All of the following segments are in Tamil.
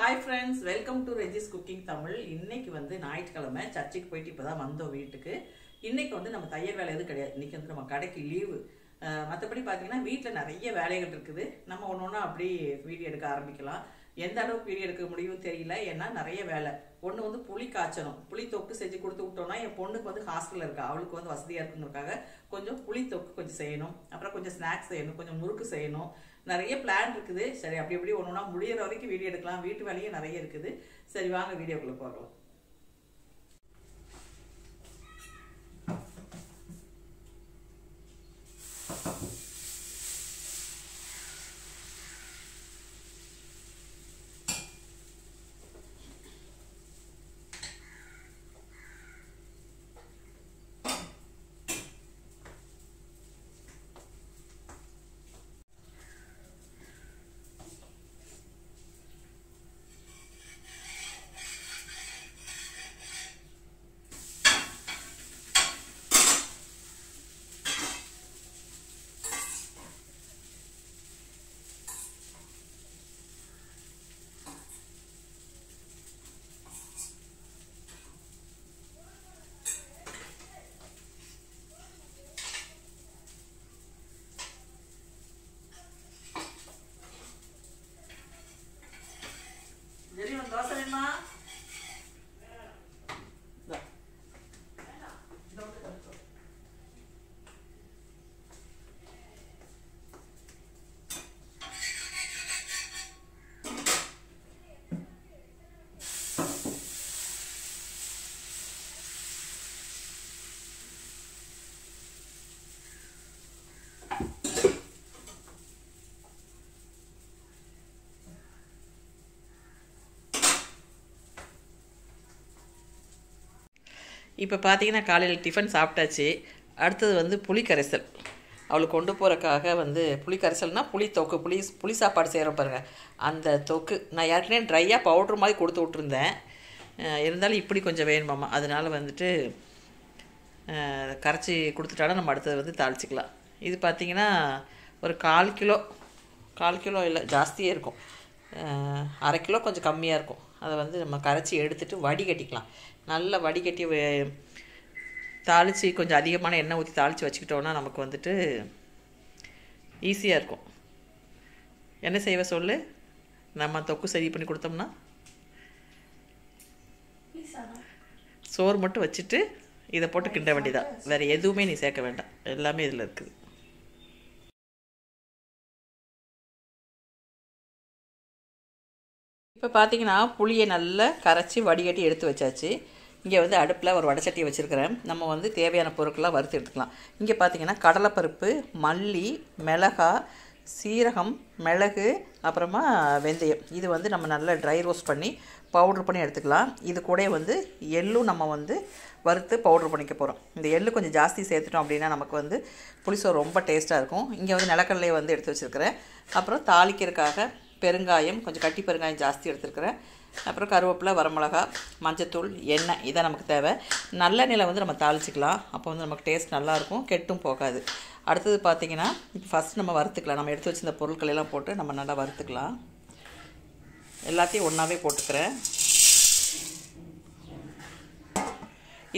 Hi friends welcome to Regis cooking Tamil இன்னைக்கு வந்து ஞாயிற்றுக்கிழமை சர்ச்சுக்கு போயிட்டு இப்போ தான் வந்தோம் வீட்டுக்கு. இன்னைக்கு வந்து நம்ம தையல் வேலை எதுவும் கிடையாது. இன்னைக்கு வந்து நம்ம கடைக்கு லீவு மற்றபடி பார்த்தீங்கன்னா வீட்டில் நிறைய வேலைகள் இருக்குது. நம்ம ஒன்று ஒன்றா அப்படி வீடியோ எடுக்க ஆரம்பிக்கலாம். எந்த அளவுக்கு வீடியோ எடுக்க முடியும் தெரியல. ஏன்னா நிறைய வேலை. ஒன்று வந்து புளி காய்ச்சணும். புளி தொக்கு செஞ்சு கொடுத்து விட்டோம்னா என் பொண்ணுக்கு வந்து ஹாஸ்டலில் இருக்கா. அவளுக்கு வந்து வசதியாக இருக்குங்கிறதுக்காக கொஞ்சம் புளி தொக்கு கொஞ்சம் செய்யணும். அப்புறம் கொஞ்சம் ஸ்நாக்ஸ் செய்யணும். கொஞ்சம் முறுக்கு செய்யணும். நிறைய பிளான் இருக்குது. சரி அப்படி அப்படி ஒன்று ஒன்றா முடியிற வரைக்கும் வீடியோ எடுக்கலாம். வீட்டு வேலையும் நிறைய இருக்குது. சரி வாங்க வீடியோக்குள்ளே போகலாம் ஜெரிவன் தோசை வேணுமா இந்தா. இதை வந்து கழிச்சோ. இப்போ பார்த்தீங்கன்னா காலையில் டிஃபன் சாப்பிட்டாச்சு. அடுத்தது வந்து புளி கரைசல் அவளுக்கு கொண்டு போகிறக்காக வந்து புளி புளி தொக்கு புளி புளி சாப்பாடு செய்கிறோம் பாருங்கள் அந்த தொக்கு நான் ஏற்கனவே ட்ரையாக பவுட்ரு மாதிரி கொடுத்து விட்ருந்தேன் இருந்தாலும் இப்படி கொஞ்சம் வேணுமாம்மா அதனால வந்துட்டு கரைச்சி கொடுத்துட்டாலும் நம்ம அடுத்தது வந்து தாளிச்சிக்கலாம். இது பார்த்திங்கன்னா ஒரு கால் கிலோ கால் கிலோ இல்லை ஜாஸ்தியே இருக்கும். அரை கிலோ கொஞ்சம் கம்மியாக இருக்கும். அதை வந்து நம்ம கரைச்சி எடுத்துட்டு வடிகட்டிக்கலாம் நல்லா வடிகட்டி தாளித்து கொஞ்சம் அதிகமான எண்ணெய் ஊற்றி தாளித்து வச்சுக்கிட்டோன்னா நமக்கு வந்துட்டு ஈஸியாக இருக்கும். என்ன செய்வ சொல்லு? நம்ம தொக்கு சரி பண்ணி கொடுத்தோம்னா? சோறு மட்டும் வச்சுட்டு இதை போட்டு கிண்ட வேண்டியதான் வேறு எதுவுமே நீ சேர்க்க வேண்டாம். எல்லாமே இதில் இருக்குது. இப்போ பார்த்தீங்கன்னா புளியை நல்லா கரைச்சி வடிகட்டி எடுத்து வச்சாச்சு. இங்கே வந்து அடுப்பில் ஒரு வடைச்சட்டி வச்சுருக்கிறேன். நம்ம வந்து தேவையான பொருட்கள்லாம் வறுத்து எடுத்துக்கலாம். இங்கே பார்த்தீங்கன்னா கடலைப்பருப்பு மல்லி மிளகா சீரகம் மிளகு அப்புறமா வெந்தயம். இது வந்து நம்ம நல்லா ட்ரை ரோஸ்ட் பண்ணி பவுட்ரு பண்ணி எடுத்துக்கலாம். இது கூட வந்து எள்ளும் நம்ம வந்து வறுத்து பவுட்ரு பண்ணிக்க போகிறோம் இந்த எள்ளு கொஞ்சம் ஜாஸ்தி சேர்த்துட்டோம் அப்படின்னா நமக்கு வந்து புளிசோறு ரொம்ப டேஸ்ட்டாக இருக்கும். இங்கே வந்து நிலக்கடலையை வந்து எடுத்து வச்சுருக்கிறேன். அப்புறம் தாளிக்கிறதுக்காக பெருங்காயம் கொஞ்சம் கட்டி பெருங்காயம் ஜாஸ்தி எடுத்துருக்குறேன். அப்புறம் கருவேப்பிலை வரமிளகா மஞ்சத்தூள் எண்ணெய் இதான் நமக்கு தேவை. நல்லெண்ணெயில் வந்து நம்ம தாளிச்சிக்கலாம். அப்போ வந்து நமக்கு டேஸ்ட் நல்லாயிருக்கும் கெட்டும் போகாது. அடுத்தது பார்த்திங்கன்னா இப்போ ஃபஸ்ட் நம்ம வறுத்துக்கலாம். நம்ம எடுத்து வச்சிருந்த பொருட்கள் எல்லாம் போட்டு நம்ம நல்லா வறுத்துக்கலாம். எல்லாத்தையும் ஒன்றாவே போட்டுக்கிறேன்.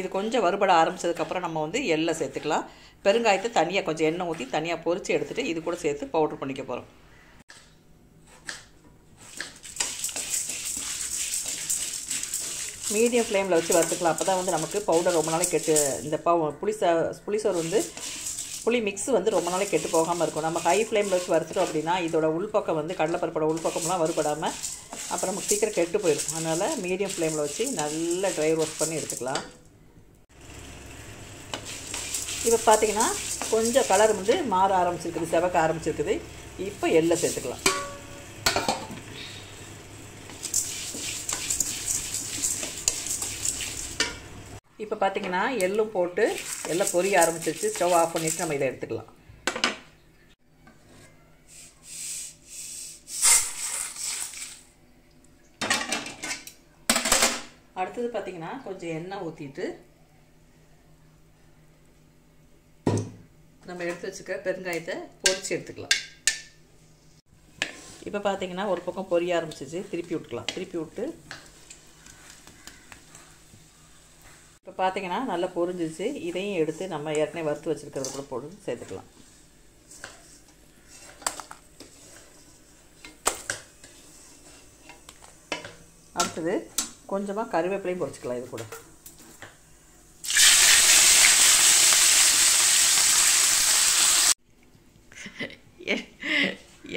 இது கொஞ்சம் வறுபட ஆரம்பிச்சதுக்கப்புறம் நம்ம வந்து எள்ளை சேர்த்துக்கலாம். பெருங்காயத்தை தனியாக கொஞ்சம் எண்ணெய் ஊற்றி தனியாக பொரித்து எடுத்துகிட்டு இது கூட சேர்த்து பவுட்ரு பண்ணிக்க போகிறோம் மீடியம் ஃப்ளேமில் வச்சு வறுத்துக்கலாம். அப்போ தான் வந்து நமக்கு பவுடர் ரொம்ப நாளைக்கு கெட்டு இந்த பவு புளிசா புளிசோறு வந்து புளி மிக்ஸ் வந்து ரொம்ப நாளைக்கு கெட்டு போகாமல் இருக்கும். நம்ம ஹை ஃப்ளேமில் வச்சு வறுத்துட்டோம் அப்படின்னா இதோட உள்பக்கம் வந்து கடலைப்பருப்போட உள்பக்கம்லாம் வறுபடாமல் அப்புறம் நமக்கு சீக்கிரம் கெட்டு போயிடும். அதனால் மீடியம் ஃப்ளேமில் வச்சு நல்லா ட்ரை ரோஸ்ட் பண்ணி எடுத்துக்கலாம். இப்போ பார்த்தீங்கன்னா கொஞ்சம் கலர் வந்து மாற ஆரம்பிச்சிருக்குது செவக்க ஆரம்பிச்சிருக்குது. இப்போ எள்ளை சேர்த்துக்கலாம். இப்போ பார்த்தீங்கன்னா எள்ளும் போட்டு எல்லாம் பொரிய ஆரம்பிச்சிருச்சு. ஸ்டவ் ஆஃப் பண்ணிவிட்டு நம்ம இதை எடுத்துக்கலாம். அடுத்தது பார்த்தீங்கன்னா கொஞ்சம் எண்ணெய் ஊற்றிட்டு நம்ம எடுத்து வச்சுக்க பெருங்காயத்தை பொரித்து எடுத்துக்கலாம். இப்போ பார்த்தீங்கன்னா ஒரு பக்கம் பொரிய ஆரம்பிச்சிச்சு திருப்பி விட்டுக்கலாம் திருப்பி விட்டு இப்போ பார்த்தீங்கன்னா நல்லா பொரிஞ்சிச்சு இதையும் எடுத்து நம்ம ஏற்கனவே வறுத்து வச்சுருக்கிறத கூட போட்டு சேர்த்துக்கலாம். அடுத்தது கொஞ்சமாக கருவேப்பிலையும் பொரிச்சிக்கலாம் இது கூட.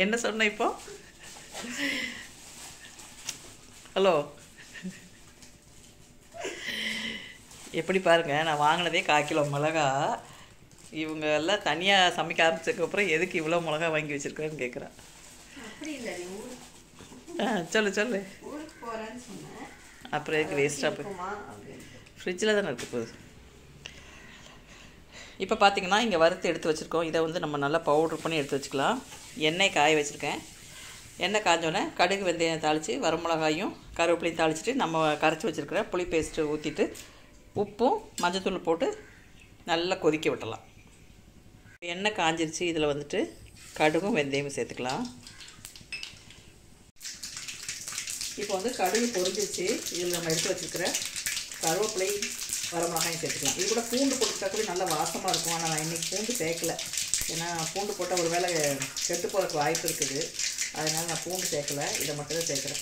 என்ன சொன்ன இப்போ? ஹலோ. எப்படி பாருங்கள் நான் வாங்கினதே கால் கிலோ மிளகா. இவங்க எல்லாம் தனியாக சமைக்க ஆரம்பிச்சதுக்கப்புறம் எதுக்கு இவ்வளோ மிளகா வாங்கி வச்சுருக்கேன்னு கேட்குறேன் ஆ சொல்லு சொல்லு. அப்புறம் எதுக்கு வேஸ்ட்டாக போய் ஃப்ரிட்ஜில் தானே இருக்குது போகுது இப்போ பார்த்தீங்கன்னா இங்கே வறுத்து எடுத்து வச்சுருக்கோம். இதை வந்து நம்ம நல்லா பவுட்ரு பண்ணி எடுத்து வச்சுக்கலாம். எண்ணெய் காய வச்சுருக்கேன். எண்ணெய் காஞ்சோடனே கடுகு வெந்தயம் தாளித்து வரமிளகாயும் கருவேப்பிலையும் தாளிச்சிட்டு நம்ம கரைச்சி வச்சுருக்கிற புளி பேஸ்ட்டு ஊற்றிட்டு உப்பும் மஞ்சத்தூள் போட்டு நல்லா கொதிக்க விட்டலாம் எண்ணெய் காஞ்சிருச்சு இதில் வந்துட்டு கடுகும் வெந்தயமும் சேர்த்துக்கலாம். இப்போ வந்து கடுகு பொரிஞ்சிச்சு இதில் நம்ம எடுத்து வச்சுருக்கிற கருவேப்பிலை வரமிளகாயும் சேர்த்துக்கலாம். இது கூட பூண்டு போட்டுட்டா கூட நல்லா வாசமாக இருக்கும். ஆனால் நான் இன்றைக்கி பூண்டு சேர்க்கல ஏன்னா பூண்டு போட்டால் ஒரு வேளை கெட்டு போகிறதுக்கு வாய்ப்பு இருக்குது. அதனால் நான் பூண்டு சேர்க்கல இதை மட்டும் தான் சேர்க்குறேன்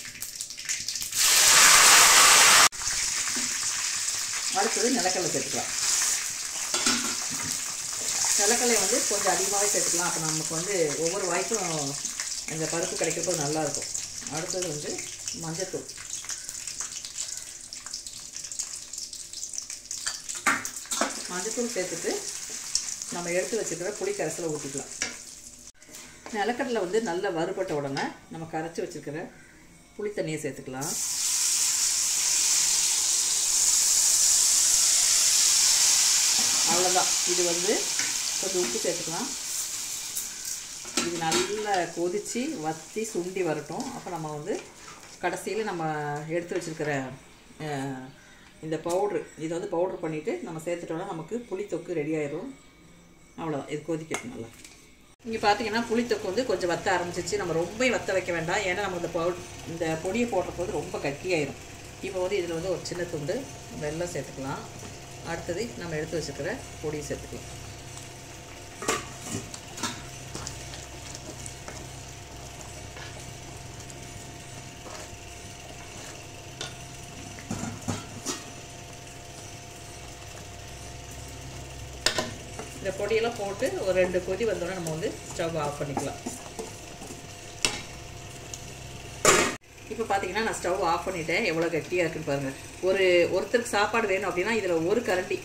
அடுத்தது நிலக்கடலை சேர்த்துக்கலாம். நிலக்கடலை வந்து கொஞ்சம் அதிகமாகவே சேர்த்துக்கலாம். அப்போ நமக்கு வந்து ஒவ்வொரு வாய்க்கும் இந்த பருப்பு கிடைக்கிறப்போ நல்லாயிருக்கும். அடுத்தது வந்து மஞ்சத்தூள். மஞ்சத்தூள் சேர்த்துட்டு நம்ம எடுத்து வச்சுக்கிற புளி கரைசலை ஊற்றிக்கலாம் நிலக்கடலை வந்து நல்லா வறுபட்ட உடனே நம்ம கரைச்சி வச்சுருக்கிற புளி தண்ணியை சேர்த்துக்கலாம். அவ்வளோதான் இது வந்து கொஞ்சம் உப்பு சேர்த்துக்கலாம். இது நல்லா கொதித்து வற்றி சுண்டி வரட்டும். அப்போ நம்ம வந்து கடைசியில் நம்ம எடுத்து வச்சுருக்கிற இந்த பவுட்ரு இதை வந்து பவுட்ரு பண்ணிவிட்டு நம்ம சேர்த்துட்டோம்னா நமக்கு புளித்தொக்கு ரெடி ஆயிடும் அவ்வளோதான் இது கொதிக்கட்டும் நல்லா. இங்கே பார்த்தீங்கன்னா புளித்தொக்கு வந்து கொஞ்சம் வத்த ஆரம்பிச்சிச்சு நம்ம ரொம்ப வத்த வைக்க வேண்டாம். ஏன்னா நம்ம இந்த பவுட் இந்த பொடியை போடுறப்போது ரொம்ப கட்டியாயிரும். இப்போ வந்து இதில் வந்து ஒரு சின்ன துண்டு வெள்ளம் சேர்த்துக்கலாம். அடுத்தது நம்ம எடுத்து வச்சுக்கிற பொடியை சேர்த்துக்கலாம். இந்த பொடியெல்லாம் போட்டு ஒரு ரெண்டு கொதி வந்தோடனே நம்ம வந்து ஸ்டவ் ஆஃப் பண்ணிக்கலாம். இப்போ பார்த்தீங்கன்னா நான் ஸ்டவ் ஆஃப் பண்ணிட்டேன். எவ்வளோ கட்டியாக இருக்குன்னு பாருங்கள் ஒரு ஒருத்தருக்கு சாப்பாடு வேணும் அப்படின்னா இதில் ஒரு கரண்டி.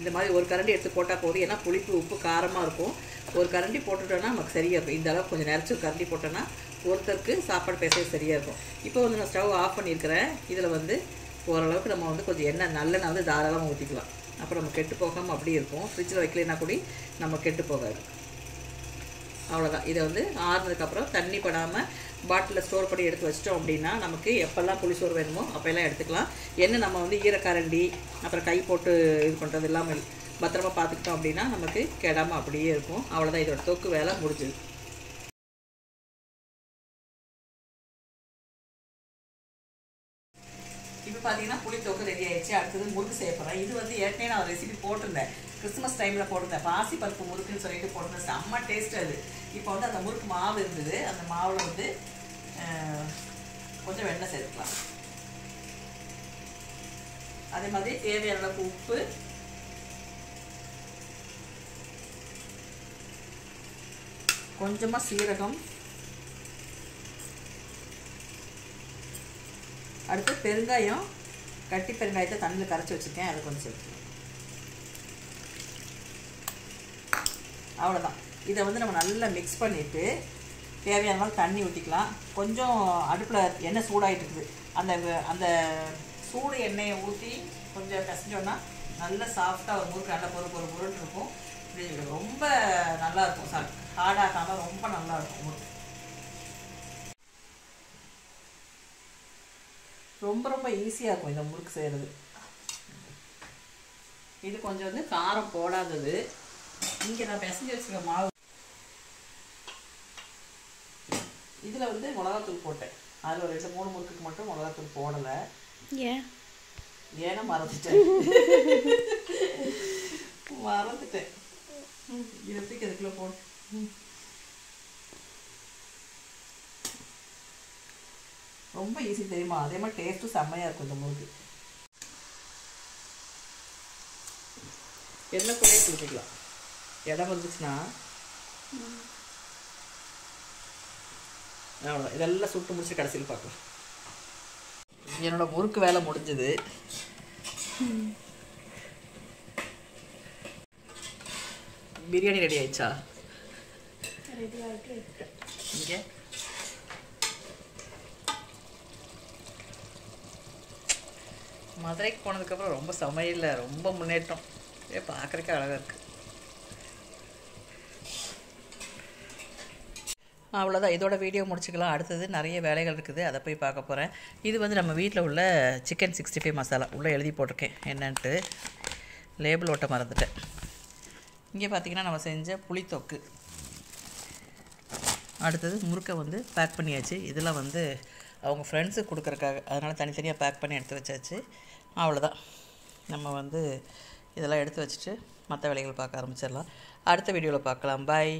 இந்த மாதிரி ஒரு கரண்டி எடுத்து போட்டால் போதும். ஏன்னா புளிப்பு உப்பு காரமாக இருக்கும். ஒரு கரண்டி போட்டுட்டோன்னா நமக்கு சரியாக இருக்கும். இந்த அளவுக்கு கொஞ்சம் நிறச்சி ஒரு கரண்டி போட்டோன்னா ஒருத்தருக்கு சாப்பாடு பேச சரியாக இருக்கும். இப்போ வந்து நான் ஸ்டவ் ஆஃப் பண்ணியிருக்கிறேன். இதில் வந்து ஓரளவுக்கு நம்ம வந்து கொஞ்சம் எண்ணெய் நல்லெண்ணெய் வந்து தாராளமாக ஊற்றிக்கலாம் அப்புறம் நம்ம கெட்டு போகாமல் அப்படியே இருக்கும். ஃப்ரிட்ஜில் வைக்கலைன்னா கூட நம்ம கெட்டு போகாது. அவ்வளோதான் இதை வந்து ஆறுனதுக்கப்புறம் தண்ணி படாமல் பாட்டிலில் ஸ்டோர் பண்ணி எடுத்து வச்சிட்டோம் அப்படின்னா நமக்கு எப்போல்லாம் புளிசோறு வேணுமோ அப்போல்லாம் எடுத்துக்கலாம். என்ன நம்ம வந்து ஈரக்கரண்டி அப்புறம் கை போட்டு இது பண்ணுறது இல்லாமல் பத்திரமா பார்த்துக்கிட்டோம் அப்படின்னா நமக்கு கெடாமல் அப்படியே இருக்கும். அவ்வளோதான் இதோட தொக்கு வேலை முடிஞ்சுது. இப்போ பார்த்தீங்கன்னா புளி தொக்கு ரெடி ஆயிடுச்சு. அடுத்தது முறுக்கு செய்ய போகிறேன் இது வந்து ஏற்கனவே நான் ரெசிபி போட்டிருந்தேன். கிறிஸ்மஸ் டைமில் போட்டிருந்தேன் பாசி பருப்பு முறுக்குன்னு சொல்லிட்டு போட்டிருந்தேன் செம்ம டேஸ்ட் அது. இப்போ வந்து அந்த முறுக்கு மாவு இருந்தது. அந்த மாவில் வந்து கொஞ்சம் வெண்ணெய் சேர்த்துக்கலாம். அதே மாதிரி தேவையான அளவுக்கு உப்பு. கொஞ்சமாக சீரகம். அடுத்து பெருங்காயம். கட்டி பெருங்காயத்தை தண்ணியில் கரைச்சி வச்சுருக்கேன். அதை கொஞ்சம் சேர்த்துக்கலாம். அவ்வளோதான் இதை வந்து நம்ம நல்லா மிக்ஸ் பண்ணிவிட்டு தேவையான தண்ணி ஊற்றிக்கலாம் கொஞ்சம் அடுப்பில் எண்ணெய் சூடாகிட்டு இருக்குது. அந்த அந்த சூடு எண்ணெயை ஊற்றி கொஞ்சம் பிசைஞ்சோன்னா நல்ல சாஃப்டாக ஒரு முறுக்கு நல்ல பொறு பொறு முருன்னு இருக்கும். இது ரொம்ப நல்லா இருக்கும். சார் ஹார்டாகாமல் ரொம்ப நல்லா இருக்கும் முறுக்கு. ரொம்ப ரொம்ப ஈஸியாக இருக்கும் இந்த முறுக்கு செய்கிறது இது கொஞ்சம் வந்து காரம் போடாதது. இங்கே நான் பிசைஞ்சு வச்சுருக்க மாவு. இதில் வந்து மிளகாத்தூள் போட்டேன். அதில் ஒரு ரெண்டு மூணு முறுக்குக்கு மட்டும் மிளகாத்தூள் போடலை. ஏன்? ஏன்னா மறந்துட்டேன். மறந்துட்டேன். இதை தூக்கி அதுக்குள்ளே போடு ம். ரொம்ப ஈஸி தெரியுமா? அதே மாதிரி டேஸ்ட்டும் செம்மையாக இருக்கும் இந்த முறுக்கு. எண்ணெய்க்குள்ளேயே தூக்கிக்கலாம். இடம் வந்துச்சுன்னா இதெல்லாம் சுட்டு முடிச்சு கடைசியில் பார்க்கலாம். என்னோட முறுக்கு வேலை முடிஞ்சது. பிரியாணி ரெடி ஆயிடுச்சா? இங்கே? மதுரைக்கு போனதுக்கப்புறம் ரொம்ப சமையலில் ரொம்ப முன்னேற்றம். ஏ பார்க்குறக்கே அழகாக இருக்குது அவ்வளோதான் இதோட வீடியோ முடிச்சுக்கலாம். அடுத்தது நிறைய வேலைகள் இருக்குது. அதை போய் பார்க்க போகிறேன் இது வந்து நம்ம வீட்டில் உள்ள சிக்கன் சிக்ஸ்டி ஃபைவ் மசாலா உள்ளே எழுதி போட்டிருக்கேன். என்னன்ட்டு லேபிள் ஓட்ட மறந்துட்டேன். இங்கே பார்த்தீங்கன்னா நம்ம செஞ்ச புளித்தொக்கு. அடுத்தது முறுக்கை வந்து பேக் பண்ணியாச்சு. இதெல்லாம் வந்து அவங்க ஃப்ரெண்ட்ஸுக்கு கொடுக்குறக்காக அதனால் தனித்தனியாக பேக் பண்ணி எடுத்து வச்சாச்சு. அவ்வளோதான் நம்ம வந்து இதெல்லாம் எடுத்து வச்சுட்டு மற்ற வேலைகள் பார்க்க ஆரம்பிச்சிடலாம். அடுத்த வீடியோவில் பார்க்கலாம். பாய்